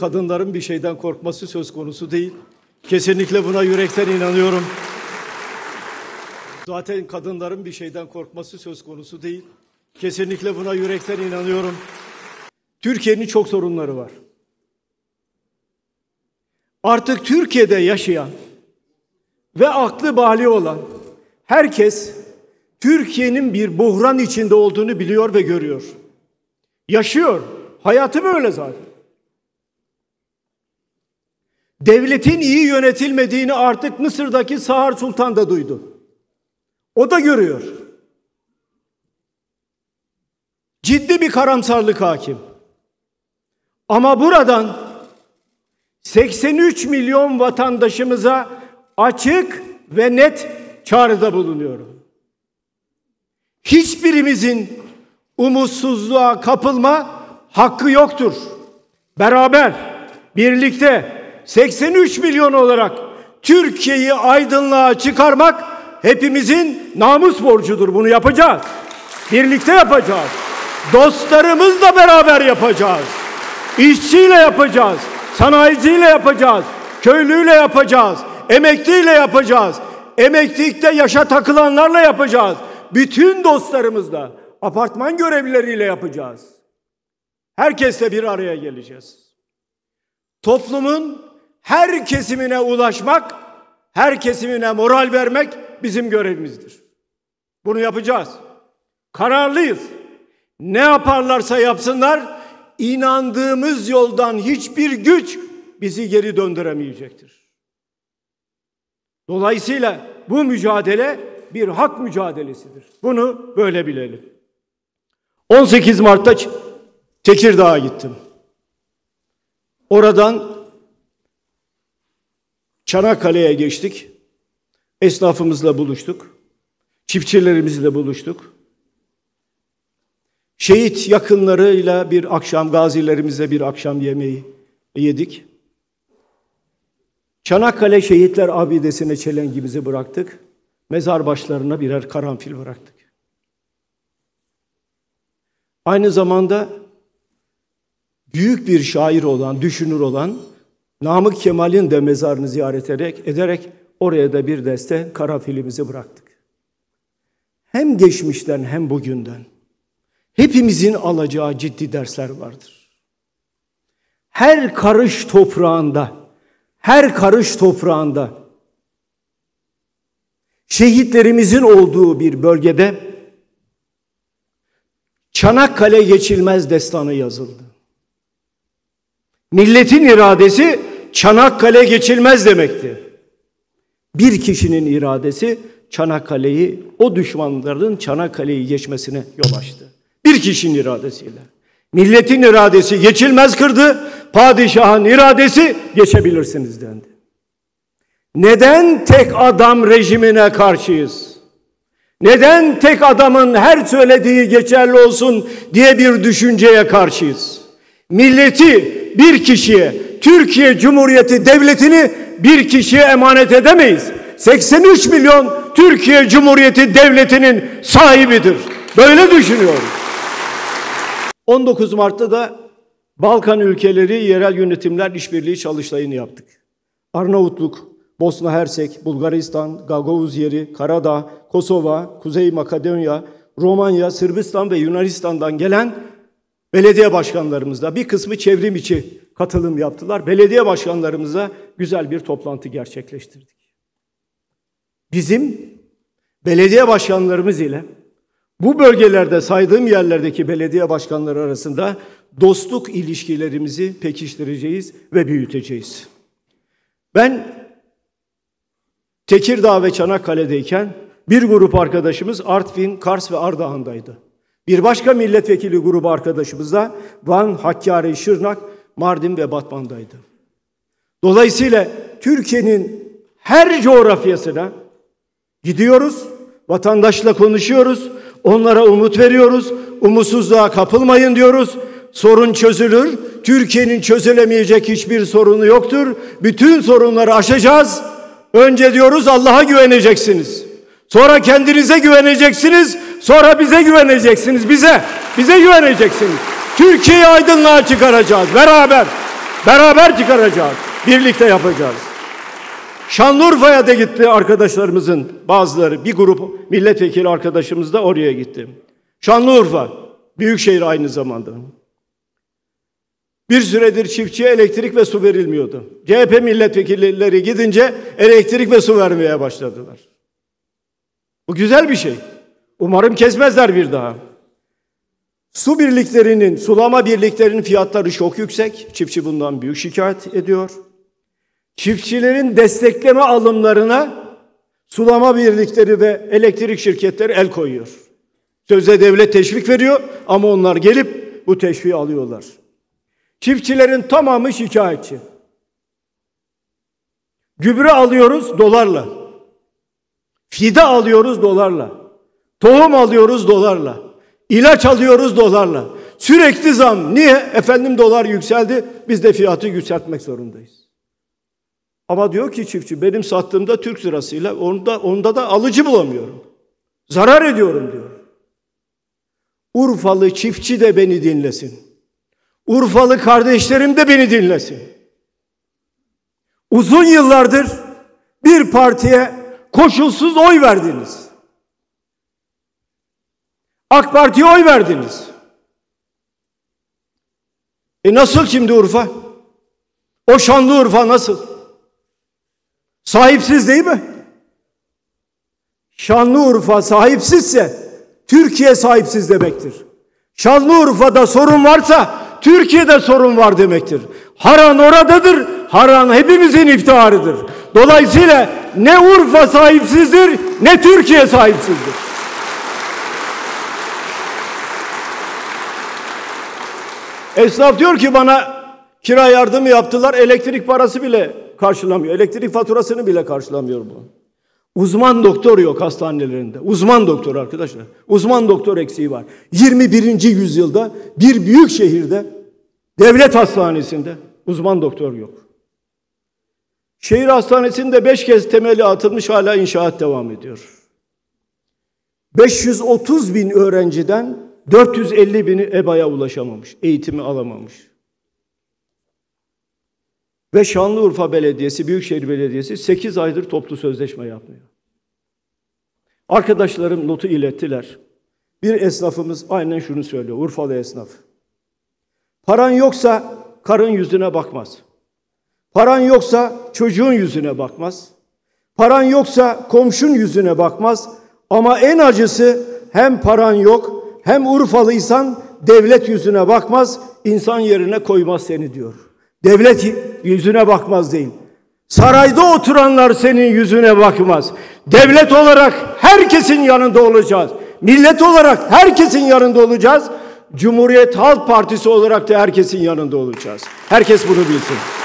Kadınların bir şeyden korkması söz konusu değil. Kesinlikle buna yürekten inanıyorum. Zaten kadınların bir şeyden korkması söz konusu değil. Kesinlikle buna yürekten inanıyorum. Türkiye'nin çok sorunları var. Artık Türkiye'de yaşayan ve aklı bali olan herkes Türkiye'nin bir buhran içinde olduğunu biliyor ve görüyor. Yaşıyor. Hayatı böyle zaten. Devletin iyi yönetilmediğini artık Mısır'daki Sahar Sultan da duydu. O da görüyor. Ciddi bir karamsarlık hakim. Ama buradan 83 milyon vatandaşımıza açık ve net çağrıda bulunuyorum. Hiçbirimizin umutsuzluğa kapılma hakkı yoktur. Beraber, birlikte 83 milyon olarak Türkiye'yi aydınlığa çıkarmak hepimizin namus borcudur. Bunu yapacağız. Birlikte yapacağız. Dostlarımızla beraber yapacağız. İşçiyle yapacağız. Sanayiciyle yapacağız. Köylüyle yapacağız. Emekliyle yapacağız. Emeklilikte yaşa takılanlarla yapacağız. Bütün dostlarımızla, apartman görevlileriyle yapacağız. Herkesle bir araya geleceğiz. Toplumun her kesimine ulaşmak, her kesimine moral vermek bizim görevimizdir. Bunu yapacağız. Kararlıyız. Ne yaparlarsa yapsınlar, inandığımız yoldan hiçbir güç bizi geri döndüremeyecektir. Dolayısıyla bu mücadele bir hak mücadelesidir. Bunu böyle bilelim. 18 Mart'ta Tekirdağ'a gittim. Oradan Çanakkale'ye geçtik. Esnafımızla buluştuk. Çiftçilerimizle buluştuk. Şehit yakınlarıyla bir akşam, gazilerimizle bir akşam yemeği yedik. Çanakkale Şehitler Abidesi'ne çelengimizi bıraktık. Mezar başlarına birer karanfil bıraktık. Aynı zamanda büyük bir şair olan, düşünür olan Namık Kemal'in de mezarını ziyaret ederek, ederek oraya da bir deste karanfilimizi bıraktık. Hem geçmişten hem bugünden hepimizin alacağı ciddi dersler vardır. Her karış toprağında, her karış toprağında şehitlerimizin olduğu bir bölgede Çanakkale geçilmez destanı yazıldı. Milletin iradesi Çanakkale geçilmez demekti. Bir kişinin iradesi Çanakkale'yi, o düşmanların Çanakkale'yi geçmesine yol açtı. Bir kişinin iradesiyle. Milletin iradesi geçilmez kırdı, padişahın iradesi geçebilirsiniz dendi. Neden tek adam rejimine karşıyız? Neden tek adamın her söylediği geçerli olsun diye bir düşünceye karşıyız? Milleti bir kişiye, Türkiye Cumhuriyeti Devleti'ni bir kişiye emanet edemeyiz. 83 milyon Türkiye Cumhuriyeti Devleti'nin sahibidir. Böyle düşünüyorum. 19 Mart'ta da Balkan ülkeleri yerel yönetimler işbirliği çalıştayını yaptık. Arnavutluk, Bosna Hersek, Bulgaristan, Gagavuz yeri, Karadağ, Kosova, Kuzey Makedonya, Romanya, Sırbistan ve Yunanistan'dan gelen belediye başkanlarımızla bir kısmı çevrim içi katılım yaptılar. Belediye başkanlarımızla güzel bir toplantı gerçekleştirdik. Bizim belediye başkanlarımız ile bu bölgelerde saydığım yerlerdeki belediye başkanları arasında dostluk ilişkilerimizi pekiştireceğiz ve büyüteceğiz. Ben Tekirdağ ve Çanakkale'deyken bir grup arkadaşımız Artvin, Kars ve Ardahan'daydı. Bir başka milletvekili grubu arkadaşımız da Van, Hakkari, Şırnak, Mardin ve Batman'daydı. Dolayısıyla Türkiye'nin her coğrafyasına gidiyoruz, vatandaşla konuşuyoruz, onlara umut veriyoruz, umutsuzluğa kapılmayın diyoruz. Sorun çözülür. Türkiye'nin çözülemeyecek hiçbir sorunu yoktur. Bütün sorunları aşacağız. Önce diyoruz Allah'a güveneceksiniz. Sonra kendinize güveneceksiniz. Sonra bize güveneceksiniz. Bize. Bize güveneceksiniz. Türkiye'yi aydınlığa çıkaracağız. Beraber. Beraber çıkaracağız. Birlikte yapacağız. Şanlıurfa'ya da gitti arkadaşlarımızın bazıları. Bir grup milletvekili arkadaşımız da oraya gitti. Şanlıurfa, büyükşehir aynı zamanda. Bir süredir çiftçiye elektrik ve su verilmiyordu. CHP milletvekilleri gidince elektrik ve su vermeye başladılar. Bu güzel bir şey. Umarım kesmezler bir daha. Su birliklerinin, sulama birliklerinin fiyatları çok yüksek. Çiftçi bundan büyük şikayet ediyor. Çiftçilerin destekleme alımlarına sulama birlikleri ve elektrik şirketleri el koyuyor. Sözde devlet teşvik veriyor ama onlar gelip bu teşviği alıyorlar. Çiftçilerin tamamı şikayetçi. Gübre alıyoruz dolarla. Fide alıyoruz dolarla. Tohum alıyoruz dolarla. İlaç alıyoruz dolarla. Sürekli zam. Niye? Efendim dolar yükseldi. Biz de fiyatı yükseltmek zorundayız. Ama diyor ki çiftçi benim sattığımda Türk lirasıyla onda, onda da alıcı bulamıyorum. Zarar ediyorum diyor. Urfalı çiftçi de beni dinlesin. Urfalı kardeşlerim de beni dinlesin. Uzun yıllardır bir partiye koşulsuz oy verdiniz. AK Parti'ye oy verdiniz. E nasıl şimdi Urfa? O şanlı Urfa nasıl? Sahipsiz değil mi? Şanlıurfa sahipsizse Türkiye sahipsiz demektir. Şanlıurfa'da sorun varsa Türkiye'de sorun var demektir. Haran oradadır, Haran hepimizin iftiharıdır. Dolayısıyla ne Urfa sahipsizdir ne Türkiye sahipsizdir. Esnaf diyor ki bana kira yardımı yaptılar, elektrik parası bile karşılamıyor. Elektrik faturasını bile karşılamıyor bu. Uzman doktor yok hastanelerinde. Uzman doktor arkadaşlar. Uzman doktor eksiği var. 21. yüzyılda bir büyük şehirde devlet hastanesinde uzman doktor yok. Şehir hastanesinde beş kez temeli atılmış hala inşaat devam ediyor. 530 bin öğrenciden 450 bini EBA'ya ulaşamamış, eğitimi alamamış. Ve Şanlıurfa Belediyesi, Büyükşehir Belediyesi 8 aydır toplu sözleşme yapmıyor. Arkadaşlarım notu ilettiler. Bir esnafımız aynen şunu söylüyor, Urfalı esnaf. Paran yoksa karın yüzüne bakmaz. Paran yoksa çocuğun yüzüne bakmaz. Paran yoksa komşun yüzüne bakmaz. Ama en acısı hem paran yok hem Urfalıysan devlet yüzüne bakmaz, insan yerine koymaz seni diyor. Devlet yüzüne bakmaz değil. Sarayda oturanlar senin yüzüne bakmaz. Devlet olarak herkesin yanında olacağız. Millet olarak herkesin yanında olacağız. Cumhuriyet Halk Partisi olarak da herkesin yanında olacağız. Herkes bunu bilsin.